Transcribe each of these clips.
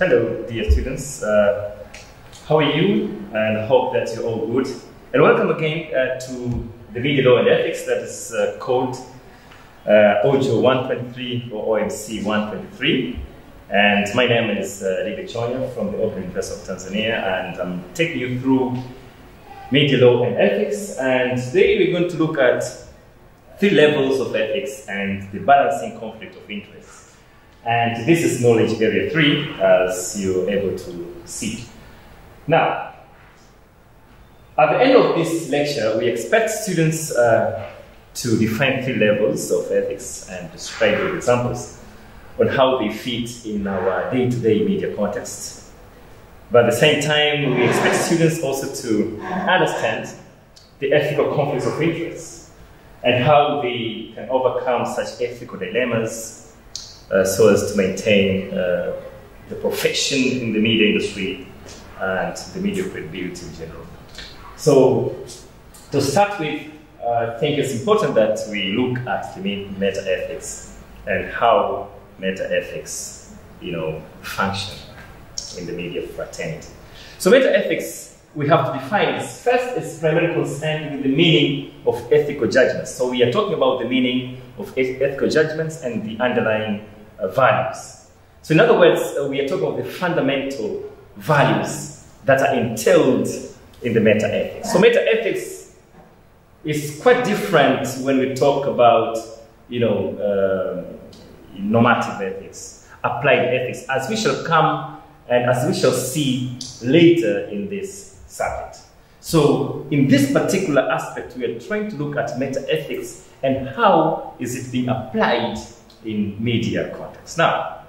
Hello, dear students. Uh, how are you? And I hope that you're all good. And welcome again uh, to the Media Law and Ethics that is uh, called uh, OJO 123 or OMC 123. And my name is uh, Ribe Chonya from the Open University of Tanzania, and I'm taking you through media law and ethics. And today we're going to look at three levels of ethics and the balancing conflict of interest. And this is knowledge area three, as you're able to see. Now, at the end of this lecture, we expect students uh, to define three levels of ethics and describe with examples on how they fit in our day-to-day media context. But at the same time, we expect students also to understand the ethical conflicts of interest and how they can overcome such ethical dilemmas so as to maintain uh, the profession in the media industry and the media credibility in general. So, to start with, I think it's important that we look at the meta ethics and how meta ethics, you know, function in the media fraternity. So meta ethics, we have to define this. First, it's primarily concerned with the meaning of ethical judgments. So we are talking about the meaning of ethical judgments and the underlying uh, values. So in other words, uh, we are talking about the fundamental values that are entailed in the meta ethics. So meta ethics is quite different when we talk about, you know, uh, normative ethics, applied ethics, as we shall come and as we shall see later in this subject. So, in this particular aspect, we are trying to look at meta ethics and how is it being applied in media context. Now,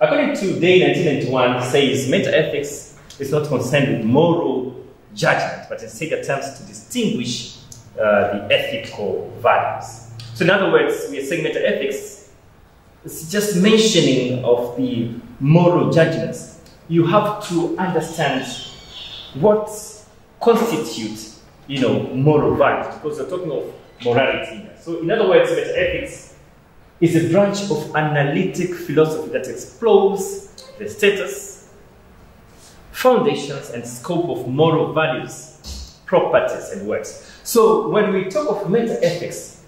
according to Day 1991, says meta ethics is not concerned with moral judgment, but instead attempts to distinguish uh, the ethical values. So, in other words, we are saying meta ethics it's just mentioning of the moral judgments. You have to understand what constitutes, you know, moral values, because we're talking of morality. So, in other words, meta ethics is a branch of analytic philosophy that explores the status, foundations, and scope of moral values, properties, and works. So, when we talk of meta ethics,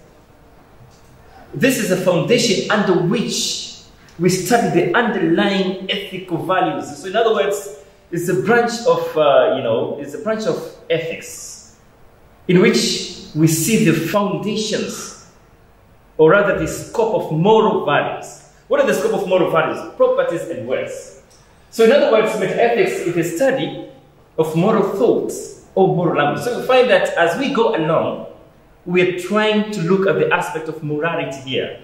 this is a foundation under which we study the underlying ethical values. So, in other words, it's a branch of, uh, you know, it's a branch of ethics in which we see the foundations, or rather the scope of moral values. What are the scope of moral values? Properties and words. So, in other words, ethics is a study of moral thoughts or moral language. So, we find that as we go along, we're trying to look at the aspect of morality here.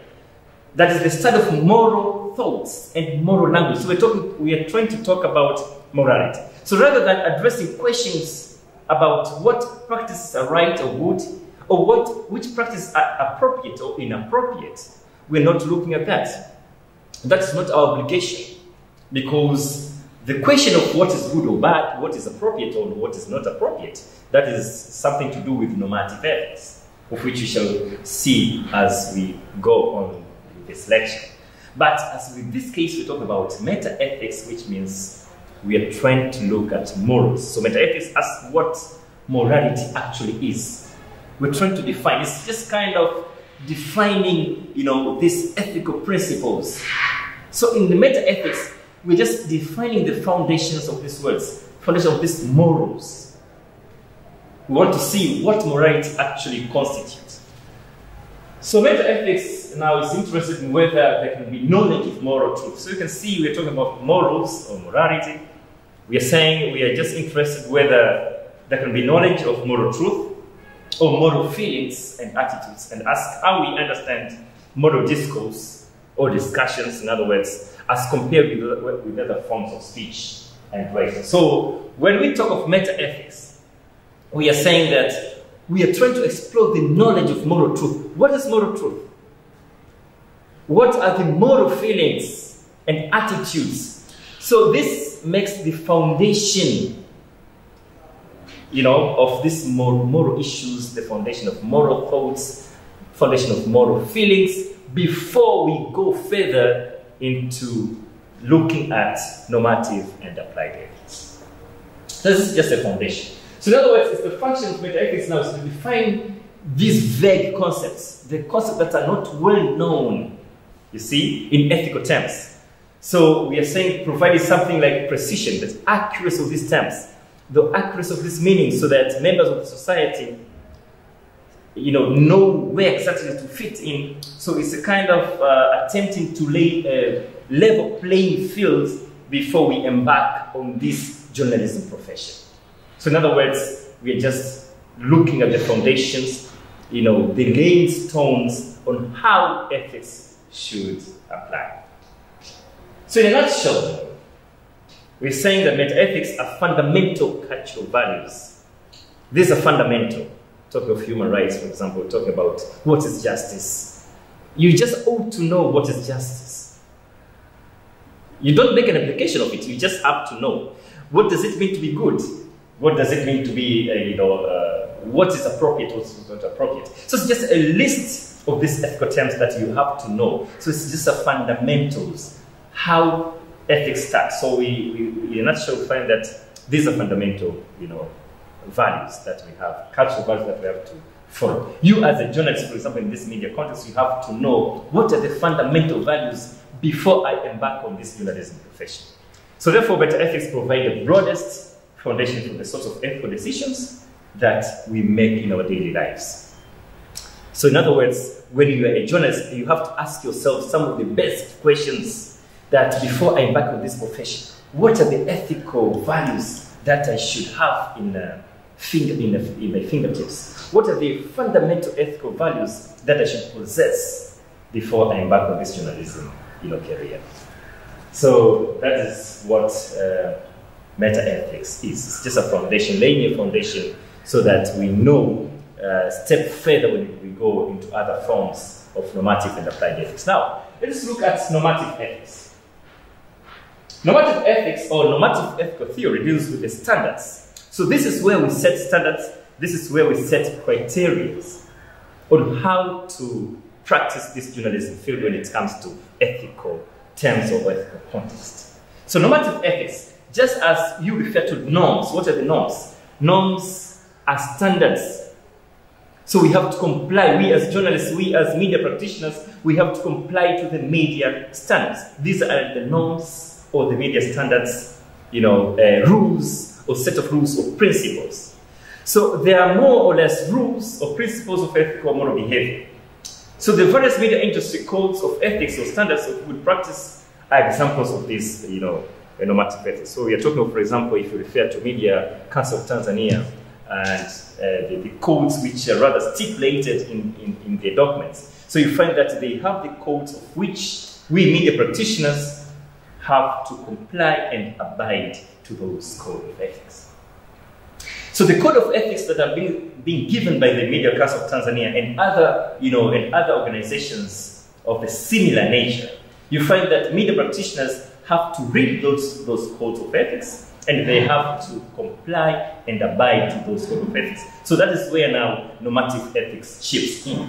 That is the study of moral thoughts and moral language. So we're talking, we are trying to talk about morality. So rather than addressing questions about what practices are right or good, or what which practices are appropriate or inappropriate, we're not looking at that. That is not our obligation, because the question of what is good or bad, what is appropriate or what is not appropriate, that is something to do with normative ethics of which we shall see as we go on this lecture. But as with this case, we talk about meta ethics, which means we are trying to look at morals. So meta ethics asks what morality actually is. We're trying to define. It's just kind of defining, you know, these ethical principles. So in the meta ethics, we're just defining the foundations of these words, foundation of these morals. We want to see what morality actually constitutes. So meta ethics now is interested in whether there can be knowledge of moral truth. So you can see we're talking about morals or morality. We are saying we are just interested whether there can be knowledge of moral truth or moral feelings and attitudes and ask how we understand moral discourse or discussions, in other words, as compared with, with other forms of speech and writing. So when we talk of meta ethics, we are saying that we are trying to explore the knowledge of moral truth. What is moral truth? What are the moral feelings and attitudes? So this makes the foundation, you know, of these moral, moral issues, the foundation of moral thoughts, foundation of moral feelings, before we go further into looking at normative and applied ethics. This is just a foundation. So in other words, it's the function of meta-ethics now is to define these vague concepts, the concepts that are not well known, you see, in ethical terms. So we are saying providing something like precision, the accuracy of these terms, the accuracy of this meaning, so that members of the society, you know, know where exactly to fit in. So it's a kind of uh, attempting to lay a level playing field before we embark on this journalism profession. So in other words, we are just looking at the foundations, you know, the laying stones on how ethics should apply. So in a nutshell, we're saying that meta-ethics are fundamental cultural values. These are fundamental. Talking of human rights, for example, talking about what is justice. You just ought to know what is justice. You don't make an application of it, you just have to know. What does it mean to be good? What does it mean to be, uh, you know, uh, what is appropriate, what's not appropriate? So it's just a list of these ethical terms that you have to know. So it's just a fundamentals, how ethics stack. So we, we, in a nutshell, find that these are fundamental, you know, values that we have, cultural values that we have to follow. You as a journalist, for example, in this media context, you have to know what are the fundamental values before I embark on this journalism profession. So therefore, meta ethics provide the broadest foundation for the sorts of ethical decisions that we make in our daily lives. So, in other words, when you are a journalist, you have to ask yourself some of the best questions that before I embark on this profession, what are the ethical values that I should have in, uh, finger, in, uh, in my fingertips? What are the fundamental ethical values that I should possess before I embark on this journalism you know, career? So that is what uh, meta-ethics is. It's just a foundation, laying a foundation so that we know uh, step further when we go into other forms of normative and applied ethics. Now, let us look at normative ethics. Normative ethics or normative ethical theory deals with the standards. So this is where we set standards, this is where we set criteria on how to practice this journalism field when it comes to ethical terms or ethical context. So normative ethics just as you refer to norms, what are the norms? Norms are standards. So we have to comply, we as journalists, we as media practitioners, we have to comply to the media standards. These are the norms or the media standards, you know, uh, rules or set of rules or principles. So there are more or less rules or principles of ethical or moral behavior. So the various media industry codes of ethics or standards of good practice are examples of these, you know, normative ethics. So we are talking, for example, if you refer to Media Council of Tanzania and uh, the, the, codes which are rather stipulated in, in, in their documents. So you find that they have the codes of which we media practitioners have to comply and abide to those code of ethics. So the code of ethics that are being, being given by the Media Council of Tanzania and other, you know, and other organizations of a similar nature, you find that media practitioners have to read those, those codes of ethics and they have to comply and abide to those codes of ethics. So that is where now normative ethics chips in.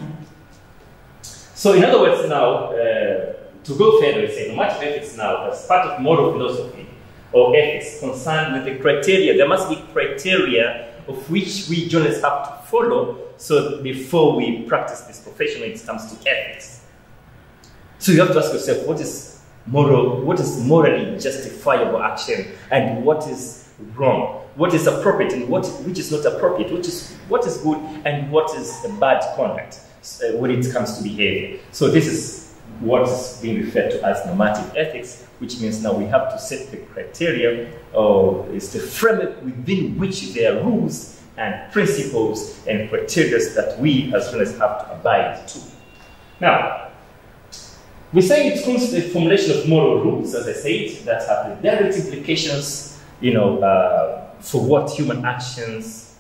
So in other words now, uh, to go further, we say ethics now as part of moral philosophy or ethics concerned with the criteria. There must be criteria of which we journalists have to follow so before we practice this profession when it comes to ethics. So you have to ask yourself, what is moral, what is morally justifiable action and what is wrong, what is appropriate and what which is not appropriate, which is what is good and what is bad conduct uh, when it comes to behavior. So this is what is being referred to as normative ethics, which means now we have to set the criteria or it's the framework within which there are rules and principles and criteria that we as journalists have to abide to. Now, we're saying it comes to the formulation of moral rules, as I said, that have direct implications, you know, uh, for what human actions,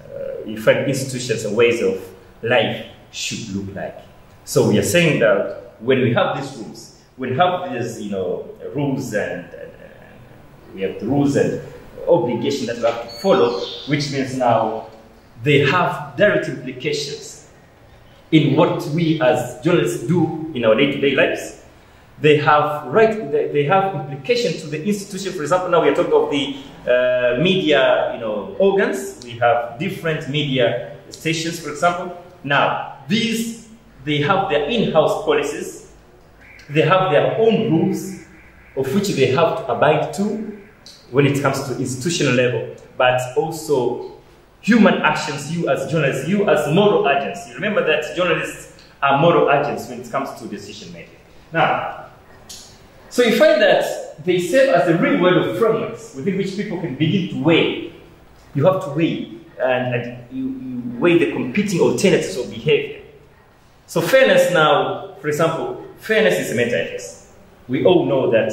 uh, you find institutions and ways of life should look like. So we are saying that when we have these rules, when we have these, you know, rules and, and, and we have the rules and obligation that we have to follow, which means now they have direct implications in what we as journalists do in our day-to-day lives. they have right, they, they have implication to the institution. For example, now we are talking of the uh, media, you know, organs. We have different media stations, for example. Now, these, they have their in-house policies. They have their own rules of which they have to abide to when it comes to institutional level, but also human actions, you as journalists, you as moral agents. You remember that journalists are moral agents when it comes to decision making. Now, so you find that they serve as a real world of frameworks within which people can begin to weigh. You have to weigh, and, and you, you weigh the competing alternatives of behavior. So fairness now, for example, fairness is a meta-ethics. We all know that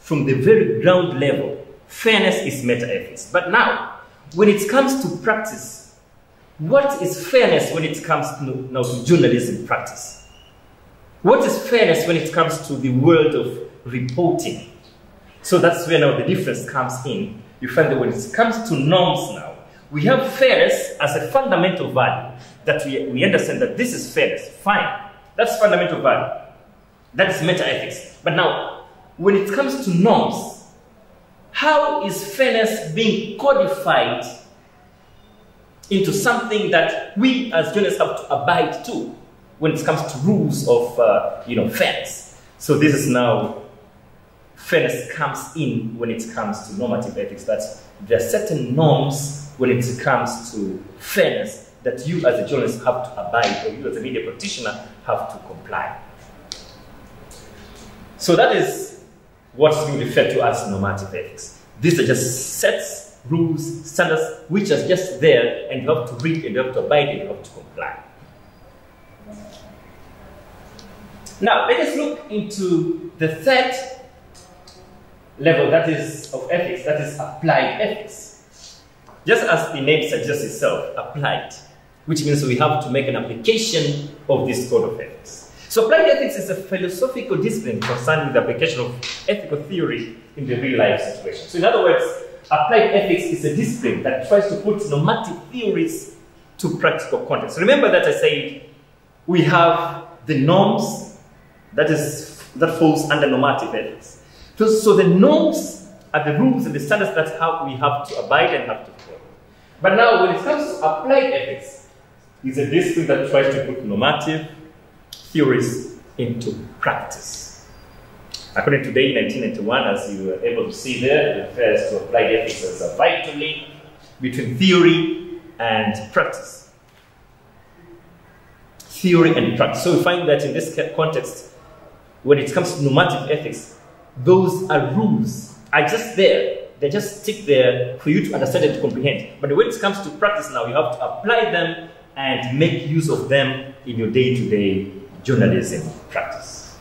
from the very ground level, fairness is meta-ethics. But now, when it comes to practice, what is fairness when it comes to, now to journalism practice? What is fairness when it comes to the world of reporting? So that's where now the difference comes in. You find that when it comes to norms now, we have fairness as a fundamental value that we, we understand that this is fairness. Fine. That's fundamental value. That's meta-ethics. But now, when it comes to norms, how is fairness being codified into something that we as journalists have to abide to when it comes to rules of uh, you know fairness? So this is now fairness comes in when it comes to normative ethics. That there are certain norms when it comes to fairness that you as a journalist have to abide, or you as a media practitioner have to comply. So that is what's being referred to as normative ethics. These are just sets, rules, standards, which are just there, and you have to read, and you have to abide, and you have to comply. Now, let us look into the third level that is of ethics, that is applied ethics. Just as the name suggests itself, applied, which means we have to make an application of this code of ethics. So applied ethics is a philosophical discipline concerned with the application of ethical theory in the real life situation. So in other words, applied ethics is a discipline that tries to put normative theories to practical context. Remember that I said we have the norms that is that falls under normative ethics. So, so the norms are the rules and the standards that how we have to abide and have to follow. But now when it comes to applied ethics, it's a discipline that tries to put normative theories into practice. According to Day 1991, as you were able to see there, it refers to applied ethics as a vital link between theory and practice. Theory and practice. So we find that in this context, when it comes to normative ethics, those are rules, are just there. They just stick there for you to understand and to comprehend. But when it comes to practice now, you have to apply them and make use of them in your day to day journalism practice.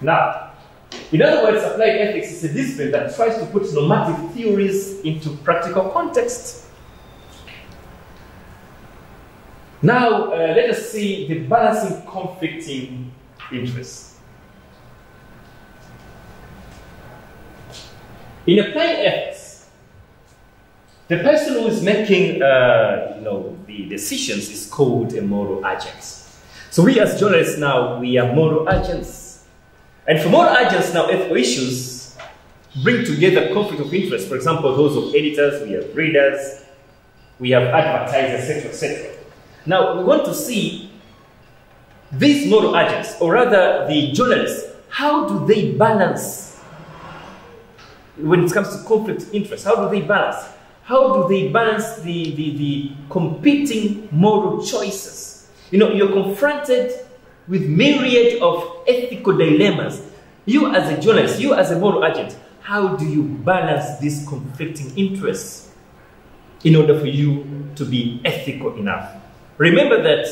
Now, in other words, applied ethics is a discipline that tries to put normative theories into practical context. Now, uh, let us see the balancing conflicting interests. In applied ethics, the person who is making uh, you know, the decisions is called a moral agent. So we as journalists now, we are moral agents. And for moral agents now, ethical issues bring together conflict of interest. For example, those of editors, we have readers, we have advertisers, etc., etc. Now, we want to see these moral agents, or rather the journalists, how do they balance when it comes to conflict of interest? How do they balance? How do they balance the, the, the competing moral choices? You know, you're confronted with myriad of ethical dilemmas. You as a journalist, you as a moral agent, how do you balance these conflicting interests in order for you to be ethical enough? Remember that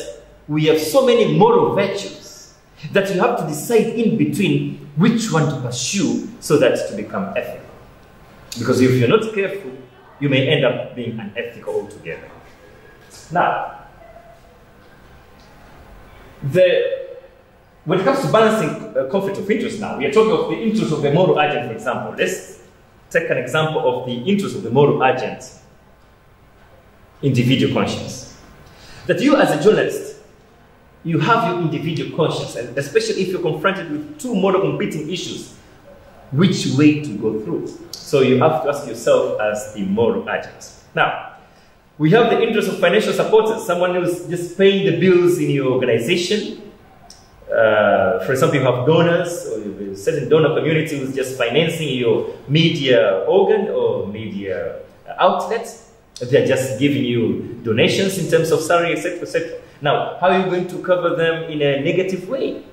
we have so many moral virtues that you have to decide in between which one to pursue so that to become ethical. Because if you're not careful, you may end up being unethical altogether. Now, the, when it comes to balancing uh, conflict of interest now, we are talking of the interest of the moral agent, for example. Let's take an example of the interest of the moral agent, individual conscience. That you as a journalist, you have your individual conscience, and especially if you're confronted with two moral competing issues, which way to go through. So you have to ask yourself as the moral agent. Now, we have the interest of financial supporters, someone who's just paying the bills in your organization. Uh, for example, you have donors, or a certain donor community who's just financing your media organ or media outlet. They're just giving you donations in terms of salary, etc., etc. Now, how are you going to cover them in a negative way?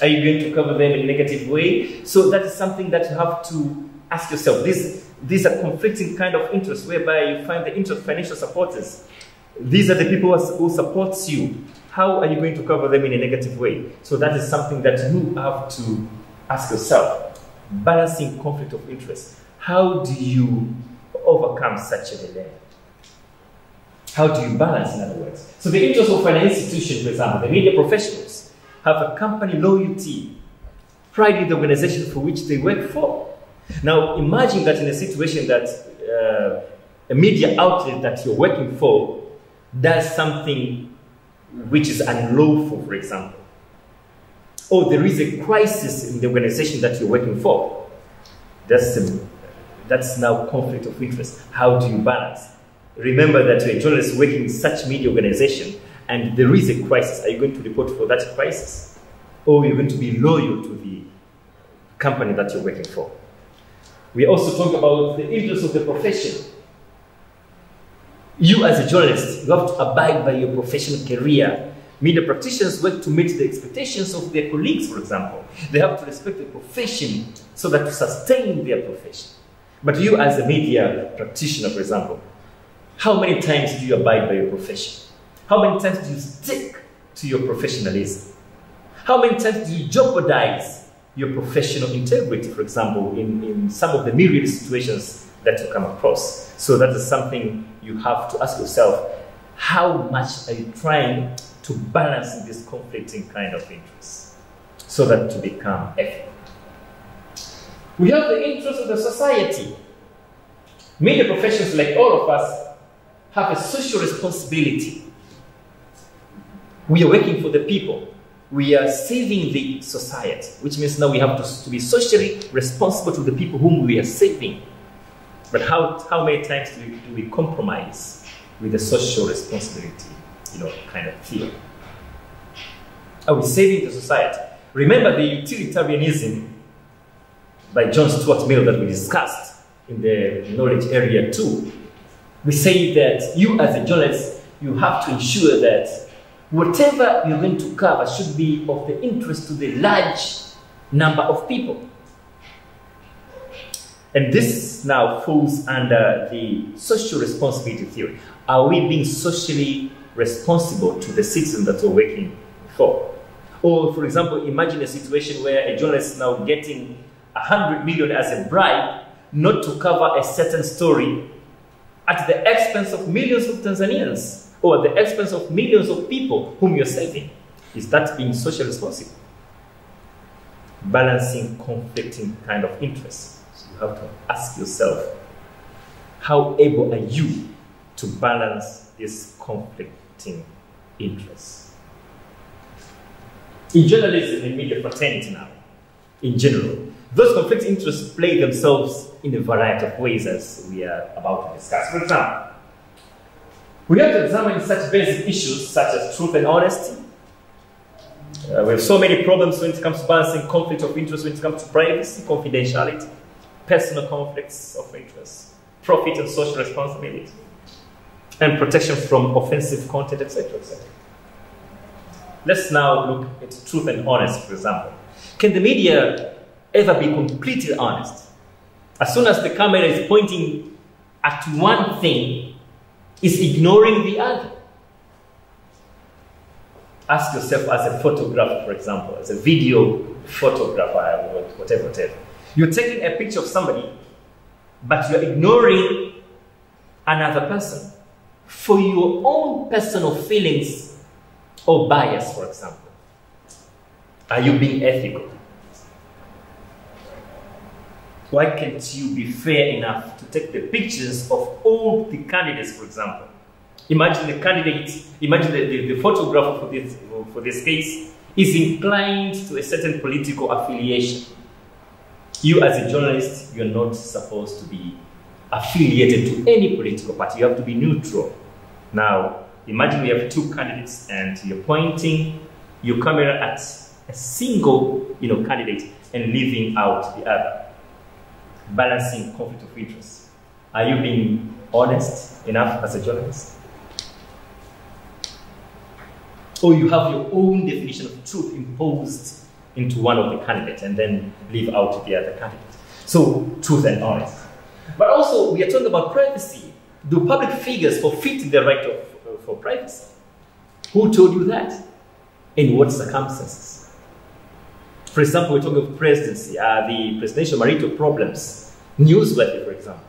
Are you going to cover them in a negative way? So that is something that you have to ask yourself. These, these are conflicting kind of interests whereby you find the interest financial supporters. These are the people who supports you. How are you going to cover them in a negative way? So that is something that you have to ask yourself. Balancing conflict of interest. How do you overcome such a dilemma? How do you balance, in other words? So the interest of an institution, for example, the media professionals, have a company loyalty, pride in the organization for which they work for. Now, imagine that in a situation that uh, a media outlet that you're working for does something which is unlawful, for example, or there is a crisis in the organization that you're working for. That's, a, that's now conflict of interest. How do you balance? Remember that a journalist working in such media organization and there is a crisis. Are you going to report for that crisis? Or you're going to be loyal to the company that you're working for? We also talk about the interest of the profession. You as a journalist, you have to abide by your professional career. Media practitioners work to meet the expectations of their colleagues, for example. They have to respect the profession so that to sustain their profession. But you as a media practitioner, for example, how many times do you abide by your profession? How many times do you stick to your professionalism? How many times do you jeopardize your professional integrity, for example, in, in some of the myriad situations that you come across? So that is something you have to ask yourself, how much are you trying to balance this conflicting kind of interests so that to become ethical? We have the interest of the society. Media professions, like all of us, have a social responsibility we are working for the people. We are saving the society, which means now we have to, to be socially responsible to the people whom we are saving. But how, how many times do we, do we compromise with the social responsibility, you know, kind of theory? Are we saving the society? Remember the utilitarianism by John Stuart Mill that we discussed in the knowledge area two. We say that you as a journalist, you have to ensure that whatever you're going to cover should be of the interest to the large number of people. And this now falls under the social responsibility theory. Are we being socially responsible to the citizens that we're working for? Or, for example, imagine a situation where a journalist is now getting 100 million as a bribe not to cover a certain story at the expense of millions of Tanzanians or at the expense of millions of people whom you're saving. Is that being socially responsible? Balancing conflicting kind of interests. So you have to ask yourself, how able are you to balance these conflicting interests? In journalism and media fraternity now, in general, those conflicting interests play themselves in a variety of ways as we are about to discuss. For example, we have to examine such basic issues such as truth and honesty. Uh, we have so many problems when it comes to balancing conflict of interest, when it comes to privacy, confidentiality, personal conflicts of interest, profit and social responsibility, and protection from offensive content, etc. etc. Let's now look at truth and honesty, for example. Can the media ever be completely honest? As soon as the camera is pointing at one thing, is ignoring the other. Ask yourself as a photographer, for example, as a video photographer, whatever, whatever. You're taking a picture of somebody, but you're ignoring another person for your own personal feelings or bias, for example. Are you being ethical? Why can't you be fair enough to take the pictures of all the candidates, for example, Imagine the candidate, imagine the, the, the photographer for this, for this case is inclined to a certain political affiliation. You, as a journalist, you're not supposed to be affiliated to any political party. You have to be neutral. Now, imagine we have two candidates and you're pointing your camera at a single you know, candidate and leaving out the other, balancing conflict of interest. Are you being honest enough as a journalist? Or you have your own definition of truth imposed into one of the candidates and then leave out the other candidate. So, truth and honest. But also, we are talking about privacy. Do public figures forfeit the right of, uh, for privacy? Who told you that? In what circumstances? For example, we're talking of presidency, uh, the presidential marital problems, newsworthy, for example.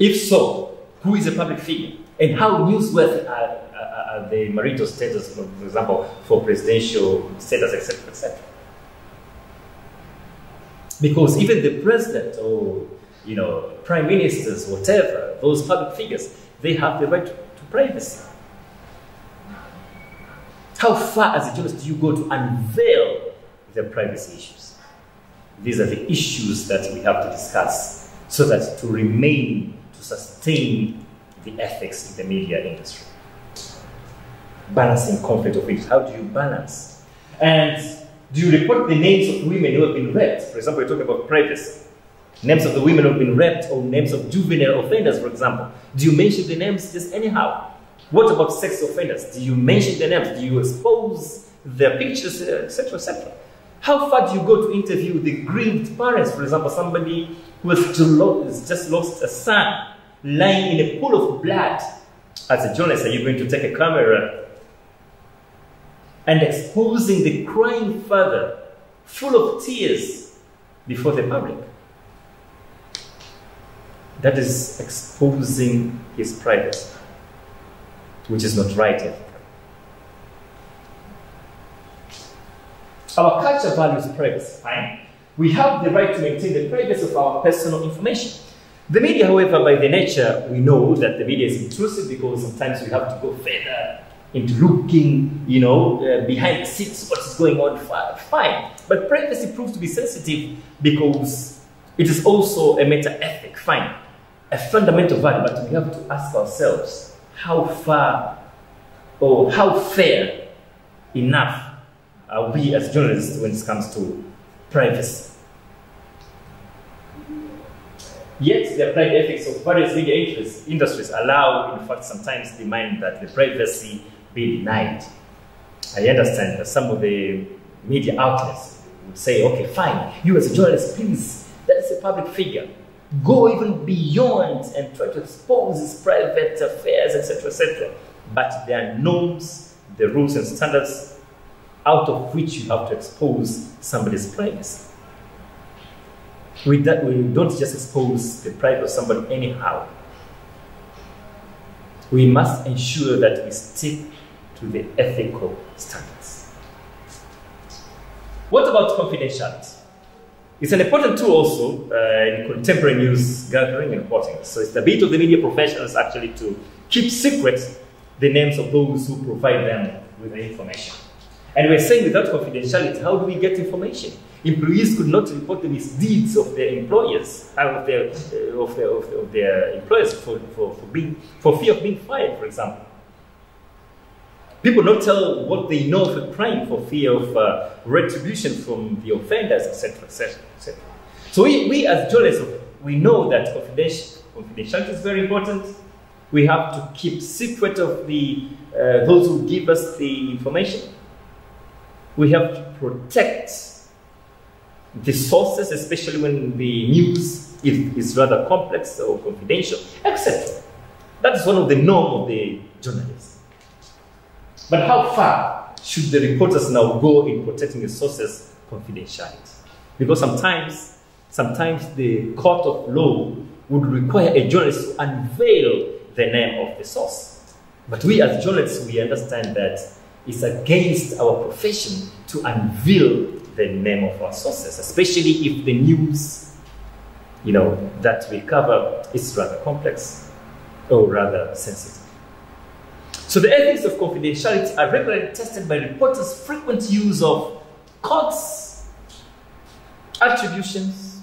If so, who is a public figure? And how newsworthy are, are, are the marital status, for example, for presidential status, etc., etc.? Because even the president or you know, prime ministers, whatever, those public figures, they have the right to, to privacy. How far as a journalist do you go to unveil the privacy issues? These are the issues that we have to discuss so that to remain, to sustain the ethics in the media industry. Balancing conflict of interest. How do you balance? And do you report the names of women who have been raped? For example, we're talking about privacy. Names of the women who have been raped or names of juvenile offenders, for example. Do you mention the names just anyhow? What about sex offenders? Do you mention their names? Do you expose their pictures, etc., etc.? How far do you go to interview the grieved parents? For example, somebody who has just lost a son lying in a pool of blood. As a journalist, are you going to take a camera and exposing the crying father full of tears before the public? That is exposing his privacy, which is not right Our culture values privacy, fine. We have the right to maintain the privacy of our personal information. The media, however, by the nature, we know that the media is intrusive because sometimes we have to go further into looking, you know, uh, behind the scenes, what is going on, fine. But privacy proves to be sensitive because it is also a meta ethic, fine. A fundamental value, but we have to ask ourselves how far or how fair enough are we as journalists when it comes to privacy. Yet the applied ethics of various media interests, industries allow, in fact, sometimes demand that the privacy be denied. I understand that some of the media outlets would say, okay, fine, you as a journalist, please, that is a public figure. Go even beyond and try to expose his private affairs, etc., etc. But there are norms, the rules and standards out of which you have to expose somebody's privacy. We, that, we don't just expose the privacy of somebody anyhow. We must ensure that we stick to the ethical standards. What about confidentiality? It's an important tool also uh, in contemporary news gathering and reporting. So it's the bit of the media professionals actually to keep secret the names of those who provide them with the information. And we're saying without confidentiality, how do we get information? Employees could not report the misdeeds of their employers, uh, of, their, uh, of, their, of, their, employers for, for, for, being, for fear of being fired, for example. People don't tell what they know of a crime for fear of uh, retribution from the offenders, etc., etc., etc. So we, we as journalists, we know that confidentiality is very important. We have to keep secret of the uh, those who give us the information. We have to protect the sources, especially when the news is, is rather complex or confidential, etc. That is one of the norm of the journalists. But how far should the reporters now go in protecting the sources' confidentiality? Because sometimes, sometimes the court of law would require a journalist to unveil the name of the source. But we as journalists, we understand that it's against our profession to unveil the name of our sources, especially if the news, you know, that we cover is rather complex. or rather sensitive. So the ethics of confidentiality are regularly tested by reporters' frequent use of codes, attributions,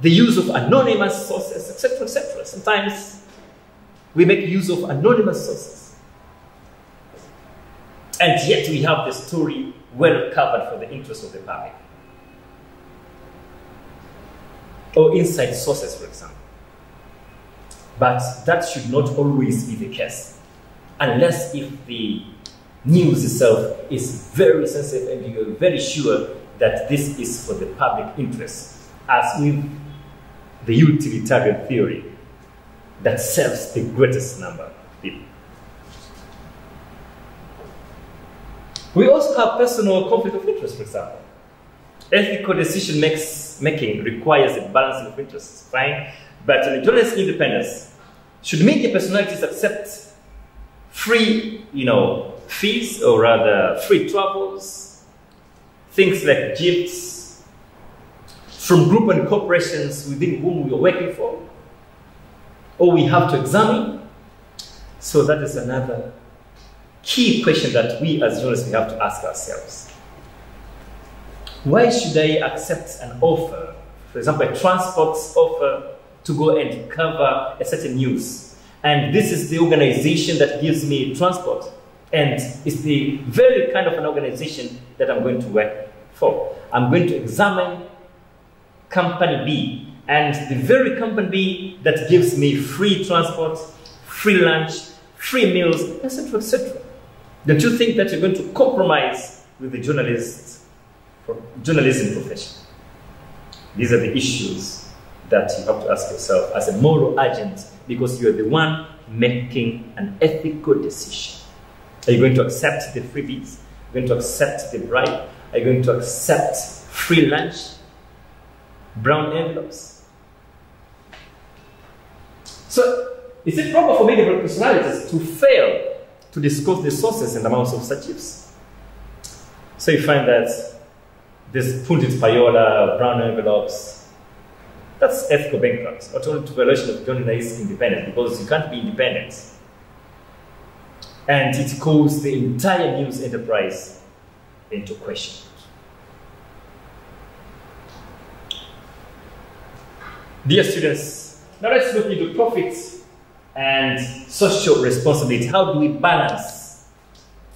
the use of anonymous sources, etc., etc. Sometimes we make use of anonymous sources. And yet we have the story well covered for the interest of the public. Or inside sources, for example. But that should not always be the case, unless if the news itself is very sensitive and you're very sure that this is for the public interest, as with the utilitarian theory that serves the greatest number of people. We also have personal conflict of interest, for example. Ethical decision makes, making requires a balancing of interests, fine? But journalist independence, should make the personalities accept free, you know, fees or rather free travels, things like gifts from group and corporations within whom we are working for, or we have to examine. So that is another key question that we as journalists we have to ask ourselves. Why should I accept an offer, for example, a transport offer to go and cover a certain news? And this is the organization that gives me transport. And it's the very kind of an organization that I'm going to work for. I'm going to examine company B and the very company B that gives me free transport, free lunch, free meals, etc., etc. Don't you think that you're going to compromise with the journalist, journalism profession? These are the issues that you have to ask yourself as a moral agent because you're the one making an ethical decision. Are you going to accept the freebies? Are you going to accept the bribe? Are you going to accept free lunch? Brown envelopes? So, is it proper for media personalities to fail to disclose the sources and amounts of such gifts? So you find that this pundit payola, brown envelopes, that's ethical bankrupt, to violation of journalist independence, because you can't be independent. And it calls the entire news enterprise into question. Dear students, now let's look into profits and social responsibility. How do we balance?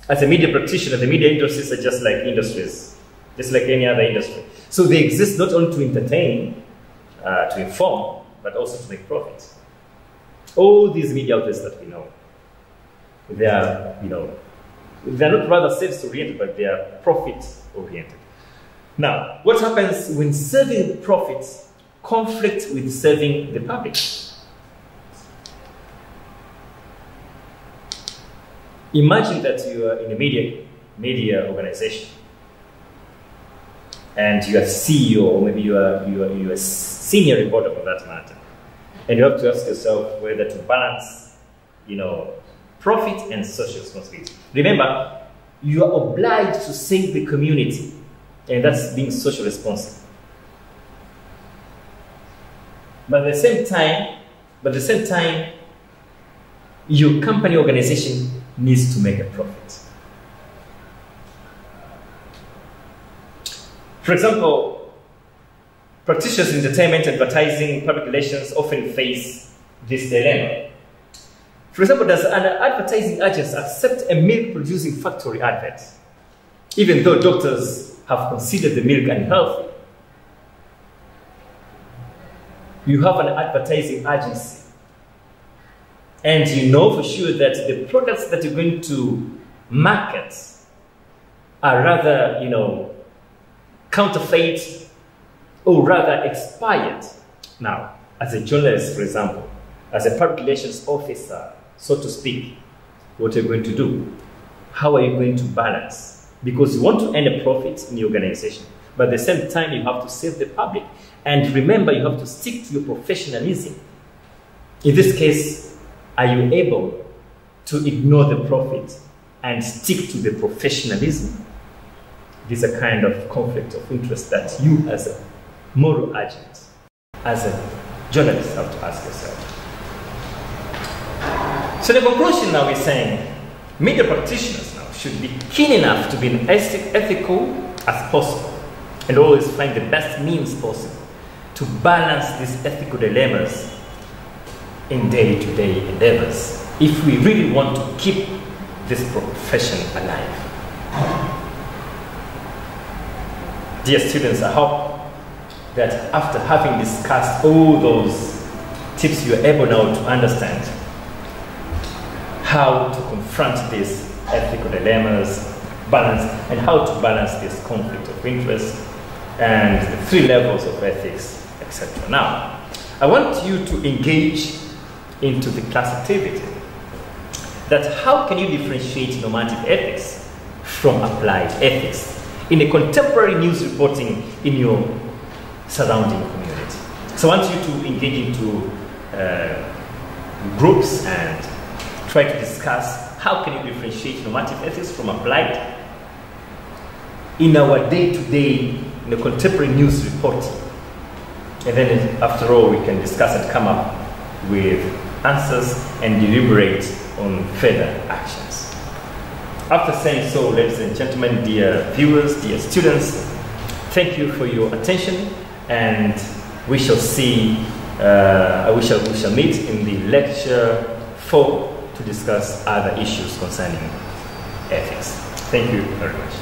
As a media practitioner, the media industries are just like industries, just like any other industry. So they exist not only to entertain, uh, to inform, but also to make profit. All these media outlets that we know, they are, you know, they're not rather sales oriented, but they are profit oriented. Now, what happens when serving profits conflict with serving the public? Imagine that you are in a media, media organization and you are CEO, or maybe you are, you are, you are senior reporter for that matter. And you have to ask yourself whether to balance, you know, profit and social responsibility. Remember, you are obliged to save the community, and that's being social responsible. But at the same time, but at the same time, your company organization needs to make a profit. For example, practitioners in entertainment, advertising, public relations often face this dilemma. For example, does an advertising agency accept a milk producing factory advert, even though doctors have considered the milk unhealthy? You have an advertising agency, and you know for sure that the products that you're going to market are rather, you know, counterfeit or rather expired. Now, as a journalist, for example, as a public relations officer, so to speak, what are you going to do? How are you going to balance? Because you want to earn a profit in your organization, but at the same time, you have to serve the public. And remember, you have to stick to your professionalism. In this case, are you able to ignore the profit and stick to the professionalism? Is a kind of conflict of interest that you, as a moral agent, as a journalist, have to ask yourself. So the conclusion now is saying media practitioners now should be keen enough to be as ethical as possible and always find the best means possible to balance these ethical dilemmas in day-to-day endeavors if we really want to keep this profession alive. Dear students, I hope that after having discussed all those tips, you're able now to understand how to confront these ethical dilemmas, balance, and how to balance this conflict of interest, and the three levels of ethics, etc. Now, I want you to engage into the class activity. That how can you differentiate normative ethics from applied ethics in a contemporary news reporting in your surrounding community? So I want you to engage into uh, groups and try to discuss how can you differentiate normative ethics from applied in our day-to-day, in the contemporary news reporting. And then after all, we can discuss and come up with answers and deliberate on further actions. After saying so, ladies and gentlemen, dear viewers, dear students, thank you for your attention and we shall see, uh, we, shall, we shall meet in the lecture four to discuss other issues concerning ethics. Thank you very much.